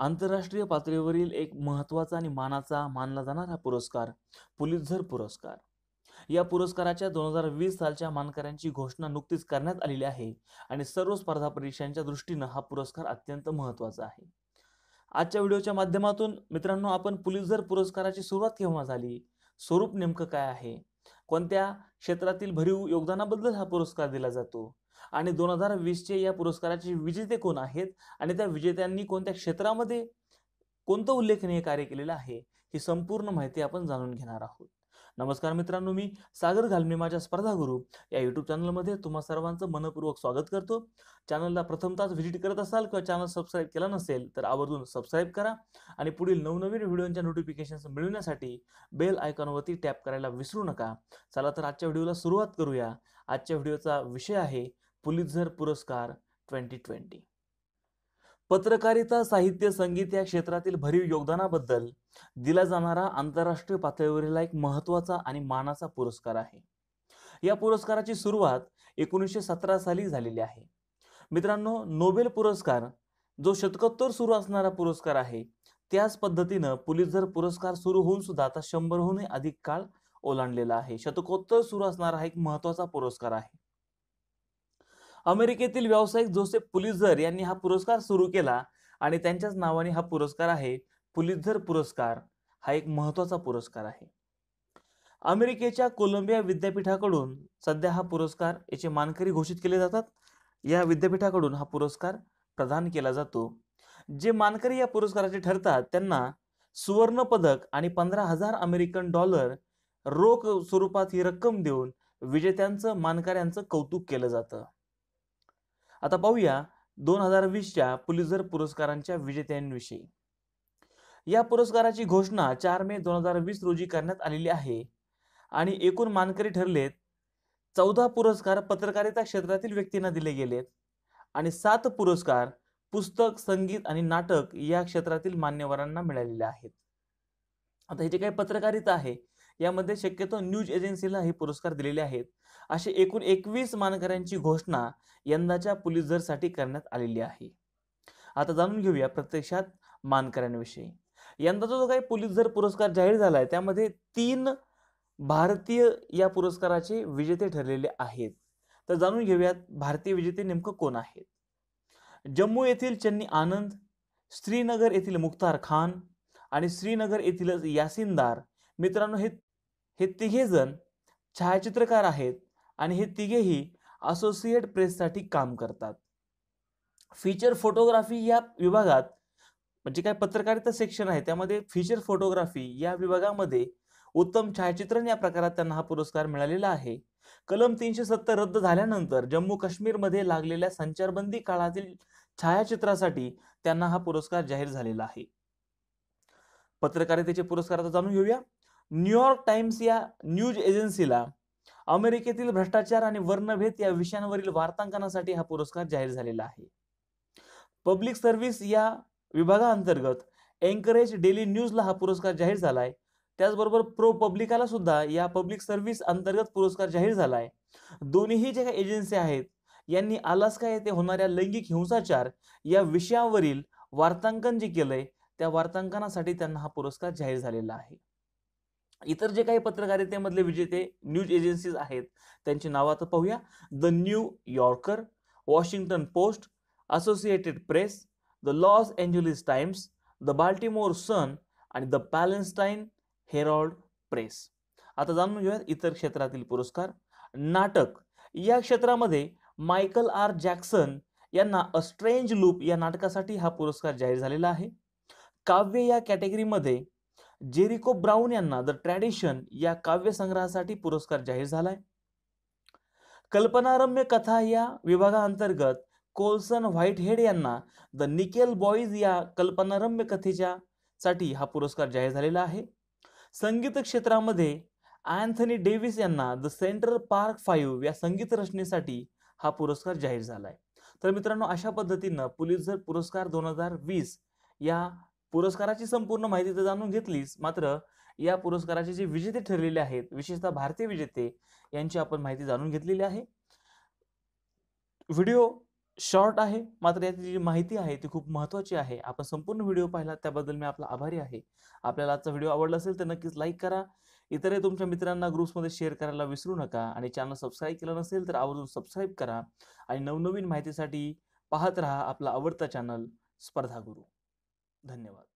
आंतरराष्ट्रीय पातळीवरील एक महत्त्वाचा आणि मानाचा मानला जाणारा पुरस्कार पुलित्झर पुरस्कार. या पुरस्काराच्या दोन हजार वीस सालच्या मानकऱ्यांची घोषणा नुकतीच करण्यात आलेली आहे आणि सर्व स्पर्धा परीक्षांच्या दृष्टीनं हा पुरस्कार अत्यंत महत्त्वाचा आहे. आजच्या व्हिडिओच्या माध्यमातून मित्रांनो आपण पुलित्झर पुरस्काराची सुरुवात केव्हा झाली? स्वरूप नेमकं काय आहे? कोणत्या क्षेत्रातील भरीव योगदानाबद्दल हा पुरस्कार दिला जातो? आणि दोन हजार वीसचे या पुरस्काराचे विजेते कोण आहेत? आणि त्या विजेत्यांनी कोणत्या क्षेत्रामध्ये कोणतं उल्लेखनीय कार्य केलेलं आहे? ही संपूर्ण माहिती आपण जाणून घेणार आहोत. नमस्कार मित्रांनो मी सागर घालमे माझ्या स्पर्धा गुरु. या युट्यूब चॅनलमध्ये तुम्हा सर्वांचं मनपूर्वक स्वागत करतो. चॅनलला प्रथमतःच व्हिजिट करत असाल किंवा चॅनल सबस्क्राईब केला नसेल तर आवर्जून सबस्क्राईब करा. आणि पुढील नवनवीन व्हिडिओच्या नोटिफिकेशन्स मिळवण्यासाठी बेल आयकॉनवरती टॅप करायला विसरू नका. चला तर आजच्या व्हिडिओला सुरुवात करूया. आजच्या व्हिडिओचा विषय आहे पुलित्झर पुरस्कार ट्वेंटी ट्वेंटी पत्रकारिता साहित्य संगीत या क्षेत्रातील भरीव योगदानाबद्दल दिला जाणारा आंतरराष्ट्रीय पातळीवरील एक महत्त्वाचा आणि मानाचा पुरस्कार आहे. या पुरस्काराची सुरुवात एकोणीसशे सतरा साली झालेली आहे. मित्रांनो नोबेल पुरस्कार जो शतकोत्तर सुरू असणारा पुरस्कार आहे त्याच पद्धतीनं पुलित्झर पुरस्कार सुरू होऊन सुद्धा आता शंभरहूनही अधिक काळ ओलांडलेला आहे. शतकोत्तर सुरू असणारा हा एक महत्त्वाचा पुरस्कार आहे. अमेरिकेतील व्यावसायिक जोसेफ पुलिझर यांनी हा पुरस्कार सुरू केला आणि त्यांच्याच नावाने हा पुरस्कार आहे पुलिझर पुरस्कार. हा एक महत्त्वाचा पुरस्कार आहे. अमेरिकेच्या कोलंबिया विद्यापीठाकडून सध्या हा पुरस्कार याचे मानकरी घोषित केले जातात. या विद्यापीठाकडून हा पुरस्कार प्रदान केला जातो. जे मानकरी या पुरस्काराचे ठरतात त्यांना सुवर्ण पदक आणि पंधरा हजार अमेरिकन डॉलर रोख स्वरूपात ही रक्कम देऊन विजेत्यांचं मानकऱ्यांचं कौतुक केलं जातं. आता पाहूया दोन हजार वीसच्या पुलिझर पुरस्कारांच्या विजेत्यांविषयी. या पुरस्काराची घोषणा चार मे दोन हजार वीस रोजी करण्यात आलेली आहे आणि एकूण मानकरी ठरलेत चौदा पुरस्कार पत्रकारिता क्षेत्रातील व्यक्तींना दिले गेलेत आणि सात पुरस्कार पुस्तक संगीत आणि नाटक या क्षेत्रातील मान्यवरांना मिळालेले आहेत. आता हे जे काही पत्रकारिता आहे यामध्ये शक्यतो न्यूज एजन्सीला हे पुरस्कार दिलेले आहेत. असे एकूण एकवीस मानकऱ्यांची घोषणा यंदाच्या पुलिसदरसाठी करण्यात आलेली आहे. आता जाणून घेऊया प्रत्यक्षात मानकऱ्यांविषयी. यंदाचा जो काही पुलित्झर पुरस्कार जाहीर झाला आहे त्यामध्ये तीन भारतीय या पुरस्काराचे विजेते ठरलेले आहेत. तर जाणून घेऊयात भारतीय विजेते नेमकं कोण आहेत? जम्मू येथील चन्नी आनंद श्रीनगर येथील मुख्तार खान आणि श्रीनगर येथील यासिनदार. मित्रांनो हे हे तिघेजण छायाचित्रकार आहेत आणि हे तिघेही असोसिएट प्रेससाठी काम करतात. फीचर फोटोग्राफी या विभागात म्हणजे काय पत्रकारिता सेक्शन आहे त्यामध्ये फीचर फोटोग्राफी या विभागामध्ये उत्तम छायाचित्रण या प्रकारात त्यांना हा पुरस्कार मिळालेला आहे. कलम तीनशे सत्तर रद्द झाल्यानंतर जम्मू काश्मीरमध्ये लागलेल्या संचारबंदी काळातील छायाचित्रासाठी त्यांना हा पुरस्कार जाहीर झालेला आहे. पत्रकारितेचे पुरस्कार आता जाणून घेऊया. न्यूयॉर्क टाइम्स या न्यूज एजन्सीला अमेरिकेतील भ्रष्टाचार आणि वर्णभेद या विषयांवरील वार्तांकनासाठी हा पुरस्कार जाहीर झालेला आहे. पब्लिक सर्व्हिस या विभागाअंतर्गत एन्करेज डेली न्यूजला हा पुरस्कार जाहीर झाला आहे त्याचबरोबर प्रो पब्लिकाला सुद्धा या पब्लिक सर्व्हिस अंतर्गत पुरस्कार जाहीर झाला आहे दोन्हीही जे काही एजन्सी आहेत यांनी अलास्का येथे होणाऱ्या लैंगिक हिंसाचार या विषयावरील वार्तांकन जे केलंय त्या वार्तांकनासाठी त्यांना हा पुरस्कार जाहीर झालेला आहे. इतर जे काही पत्रकारितेमधले विजेते न्यूज एजन्सीज आहेत त्यांची नावं आता पाहूया. The New Yorker Washington Post Associated Press the Los Angeles Times the Baltimore Sun आणि द पॅलेन्स्टाईन हेरॉल्ड प्रेस. आता जाणून घेऊयात इतर क्षेत्रातील पुरस्कार. नाटक. या क्षेत्रामध्ये मायकल आर. जॅक्सन यांना अ स्ट्रेंज लूप या नाटकासाठी हा पुरस्कार जाहीर झालेला आहे. काव्य या कॅटेगरीमध्ये जेरिको ब्राऊन यांना द ट्रॅडिशन या काव्य संग्रहासाठी पुरस्कार जाहीर झालाय. कल्पनारम्य कथा या विभागाअंतर्गत कोल्सन व्हाईटहेड यांना द निकेल बॉईज या कल्पनारम्य कथेच्या साठी हा पुरस्कार जाहीर झालेला आहे. संगीत क्षेत्रामध्ये अँथनी डेव्हिस यांना द सेंट्रल पार्क फाईव्ह या संगीत रचनेसाठी हा पुरस्कार जाहीर झाला आहे तर मित्रांनो अशा पद्धतीनं पुलित्झर पुरस्कार दोन हजार वीस या पुरस्काराची संपूर्ण माहिती तर जाणून घेतलीच मात्र या पुरस्काराचे जे विजेते ठरलेले आहेत विशेषतः भारतीय विजेते यांची आपण माहिती जाणून घेतलेली आहे. व्हिडिओ शॉर्ट आहे मात्र याची जी माहिती आहे ती खूप महत्त्वाची आहे. आपण संपूर्ण व्हिडिओ पाहिला त्याबद्दल मी आपला आभारी आहे. आपल्याला आजचा व्हिडिओ आवडला असेल तर नक्कीच लाईक करा. इतरही तुमच्या मित्रांना ग्रुप्समध्ये शेअर करायला विसरू नका आणि चॅनल सबस्क्राईब केलं नसेल तर आवर्जून सबस्क्राईब करा. आणि नवनवीन माहितीसाठी पाहत राहा आपला आवडता चॅनल स्पर्धा गुरु. धन्यवाद.